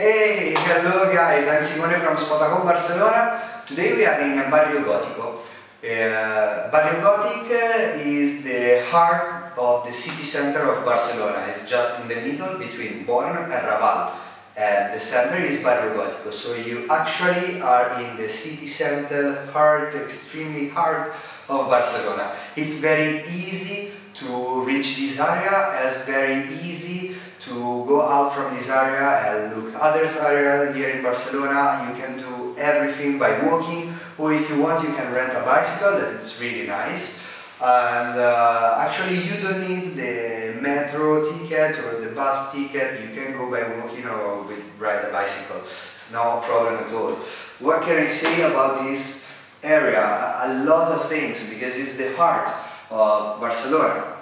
Hey, hello guys, I'm Simone from Spotahome Barcelona. Today we are in Barrio Gótico. Uh, Barrio Gothic is the heart of the city center of Barcelona. It's just in the middle between Born and Raval. And the center is Barrio Gótico. So you actually are in the city center, heart, extremely heart of Barcelona. It's very easy to reach this area, it's very easy to go out from this area and look other areas here in Barcelona. You can do everything by walking or if you want you can rent a bicycle that is really nice. And uh, actually you don't need the metro ticket or the bus ticket, you can go by walking or with, ride a bicycle. It's no problem at all. What can I say about this area? A lot of things because it's the heart of Barcelona.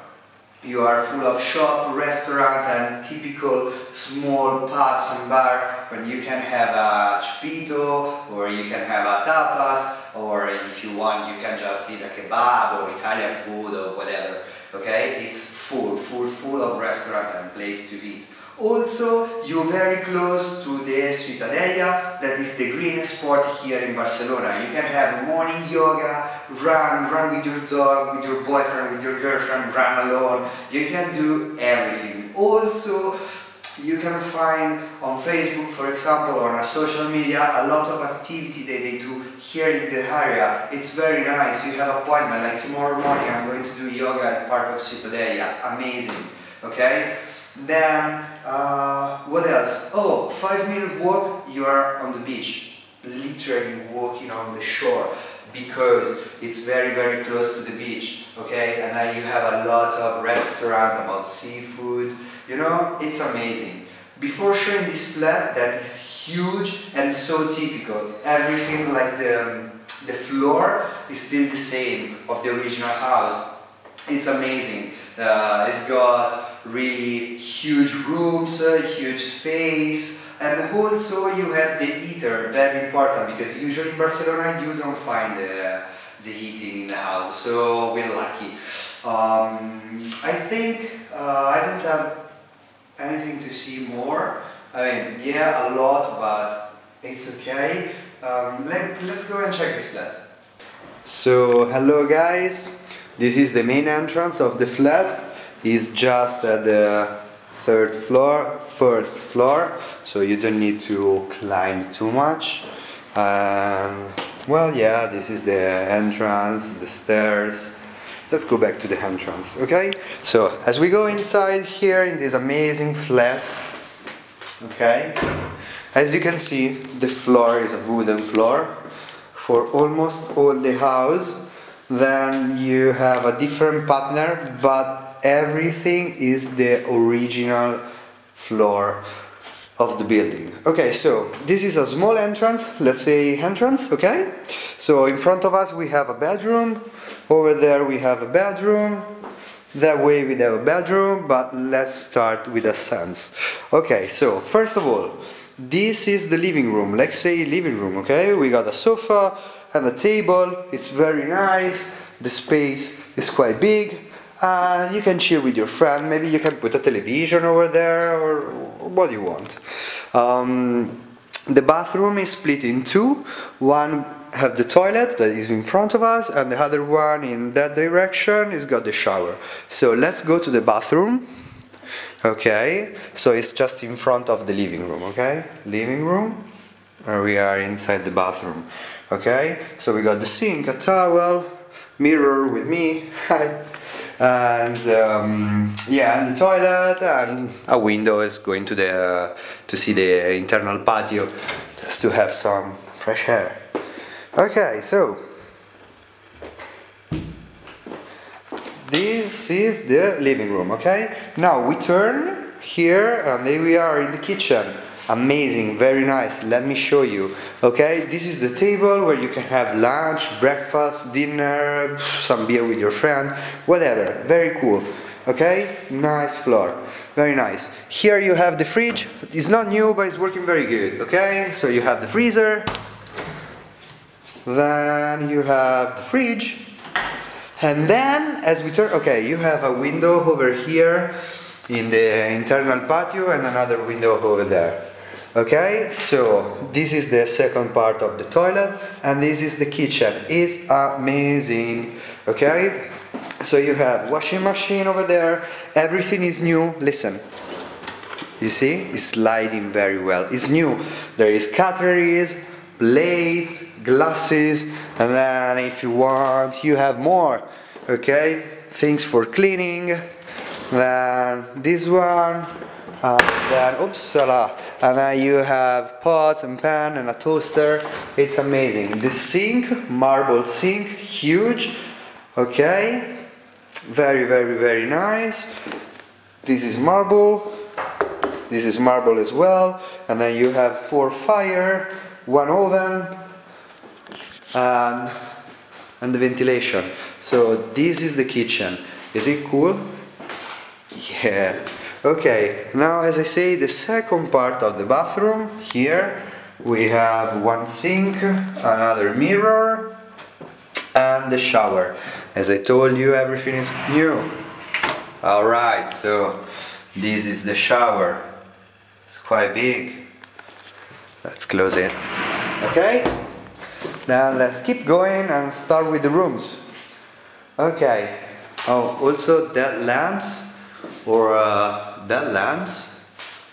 You are full of shop, restaurant and typical small pubs and bar where you can have a chupito or you can have a tapas or if you want you can just eat a kebab or Italian food or whatever. Okay, it's full, full, full of restaurant and place to eat. Also, you're very close to the Ciutadella, that is the greenest spot here in Barcelona. You can have morning yoga, run, run with your dog, with your boyfriend, with your girlfriend, run alone. You can do everything. Also, you can find on Facebook, for example, or on social media, a lot of activity that they do here in the area. It's very nice. You have appointment, like tomorrow morning I'm going to do yoga at Park of Ciutadella. Amazing. Okay? Then, uh, what else? Oh, five minute walk, you are on the beach. Literally walking on the shore because it's very very close to the beach okay? And then you have a lot of restaurant about seafood. You know it's amazing. Before showing this flat that is huge and so typical. Everything like the the floor is still the same of the original house it's amazing uh, it's got really huge rooms, uh, huge space, and also you have the heater, very important, because usually in Barcelona you don't find the, the heating in the house, so we're lucky. Um, I think uh, I don't have anything to see more. I mean, yeah, a lot, but it's okay. Um, let, let's go and check this flat. So, hello guys. This is the main entrance of the flat is just at the third floor, first floor, so you don't need to climb too much. And well, yeah, this is the entrance, the stairs. Let's go back to the entrance, okay? So, as we go inside here in this amazing flat, okay? As you can see, the floor is a wooden floor for almost all the house. Then you have a different partner, but everything is the original floor of the building. Okay, so this is a small entrance, let's say entrance, okay? So in front of us we have a bedroom, over there we have a bedroom, that way we have a bedroom, but let's start with a sense. Okay, so first of all, this is the living room, let's say living room, okay? We got a sofa and a table, it's very nice, the space is quite big, and you can chill with your friend. Maybe you can put a television over there or what you want. Um, the bathroom is split in two. One have the toilet that is in front of us and the other one in that direction is got the shower. So let's go to the bathroom. Okay, so it's just in front of the living room, okay? Living room, and we are inside the bathroom. Okay, so we got the sink, a towel, mirror with me. And um, yeah, and the toilet and a window is going to the to see the internal patio, just to have some fresh air. Okay, so this is the living room. Okay, now we turn here and we are in the kitchen amazing very nice. Let me show you okay? This is the table where you can have lunch breakfast dinner some beer with your friend whatever. Very cool okay? Nice floor very nice. Here you have the fridge. It's not new but it's working very good okay? So you have the freezer. Then you have the fridge. And then as we turn okay you have a window over here in the internal patio and another window over there Okay, so this is the second part of the toilet and this is the kitchen. It's amazing. Okay, so you have washing machine over there. Everything is new. Listen, you see, it's sliding very well. It's new. There is cutleries, plates, glasses, and then if you want, you have more. Okay, things for cleaning. Then this one, and then upsala, and then you have pots and pan and a toaster. It's amazing. The sink, marble sink, huge. Okay, very, very, very nice. This is marble this is marble as well. And then you have four fire, one oven, and, and the ventilation. So this is the kitchen. Is it cool? Yeah. Okay, now as I say, the second part of the bathroom, here we have one sink, another mirror, and the shower. As I told you, everything is new. Alright, so this is the shower. It's quite big. Let's close it. Okay? Now let's keep going and start with the rooms. Okay. Oh, also that lamps or uh, that lamps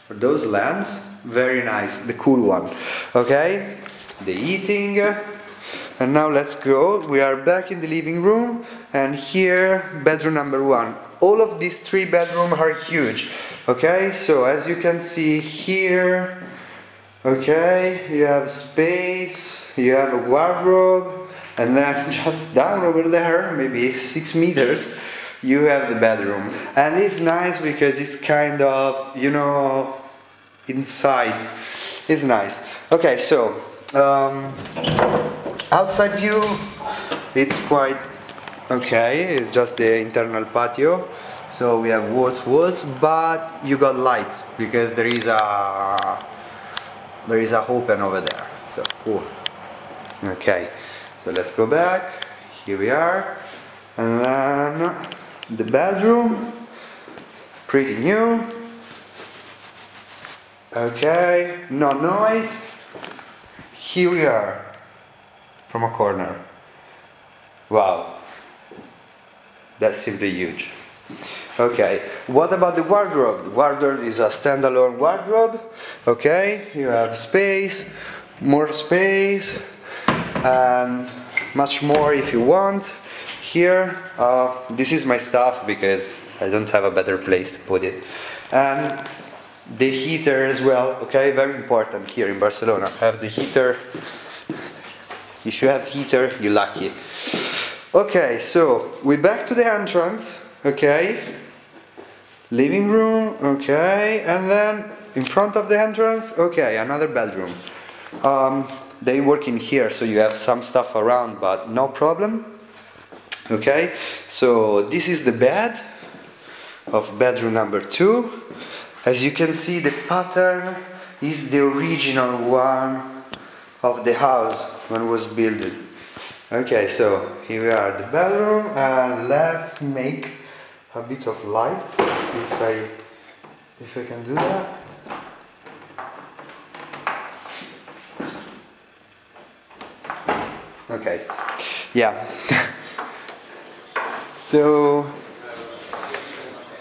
or those lamps, very nice. The cool one. Okay? The eating. And now let's go. We are back in the living room and here bedroom number one. All of these three bedrooms are huge. Okay, so as you can see here, okay, you have space, you have a wardrobe, and then just down over there, maybe six meters, you have the bedroom. And it's nice because it's kind of, you know, inside. It's nice. Okay, so, um, outside view, it's quite okay, it's just the internal patio. So we have walls, walls, but you got lights because there is a there is a open over there. So cool. Okay, so let's go back. Here we are, and then the bedroom, pretty new. Okay, no noise. Here we are, from a corner. Wow, that's simply huge. Okay, what about the wardrobe? The wardrobe is a standalone wardrobe. Okay, you have space, more space, and much more if you want. Here, uh, this is my stuff because I don't have a better place to put it. And the heater as well, okay, very important here in Barcelona. Have the heater. If you have heater, you're lucky. Okay, so we're back to the entrance, okay, living room, okay, and then in front of the entrance, okay, another bedroom. Um, they work in here, so you have some stuff around, but no problem. Okay, so this is the bed of bedroom number two. As you can see, the pattern is the original one of the house when it was built. Okay, so here we are the bedroom and let's make a bit of light if I if I can do that. Okay, yeah. so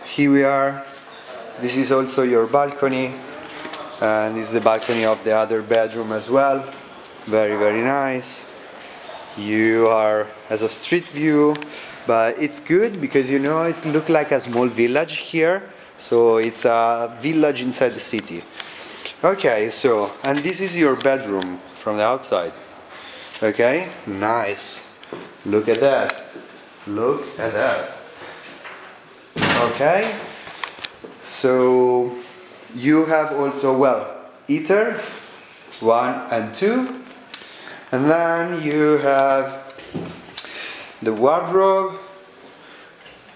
here we are. This is also your balcony and this is the balcony of the other bedroom as well. Very, very nice. You are as a street view but it's good because you know it look like a small village here. So it's a village inside the city. Okay so and this is your bedroom from the outside. Okay nice. Look at that look at that okay so you have also well heater one and two and then you have the wardrobe.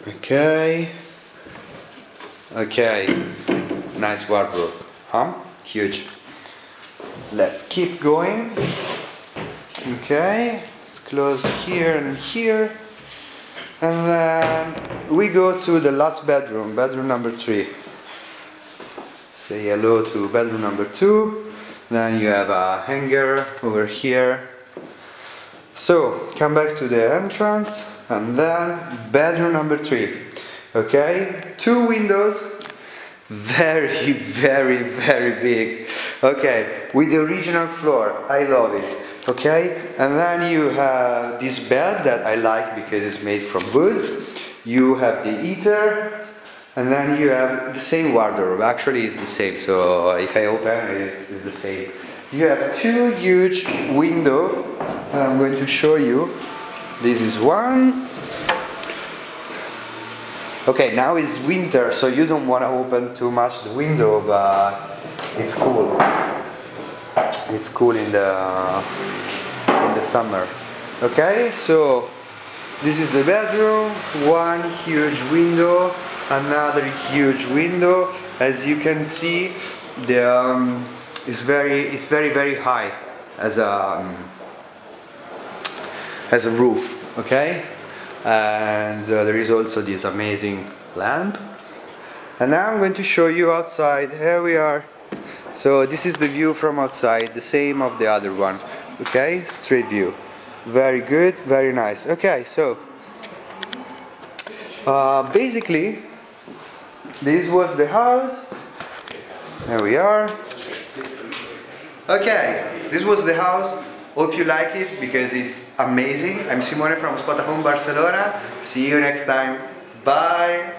Okay. Okay. Nice wardrobe. Huh? Huge. Let's keep going. Okay. Let's close here and here. And then we go to the last bedroom, bedroom number three. Say hello to bedroom number two. then you have a hanger over here. So come back to the entrance and then bedroom number three. Okay? Two windows. Very very very big. Okay with the original floor. I love it okay and then you have this bed that I like because it's made from wood. You have the heater and then you have the same wardrobe. Actually it's the same so if I open it's, it's the same. You have two huge window I'm going to show you. This is one. Okay now it's winter so you don't want to open too much the window but it's cool it's cool in the in the summer. Okay so this is the bedroom one huge window another huge window. As you can see the um, it's very it's very very high as a um, as a roof okay? And uh, there is also this amazing lamp. And now I'm going to show you outside. Here we are so this is the view from outside, the same of the other one. Okay, street view. Very good, very nice. Okay, so uh, basically this was the house. There we are. Okay, this was the house. Hope you like it because it's amazing. I'm Simone from Spotahome Barcelona. See you next time. Bye.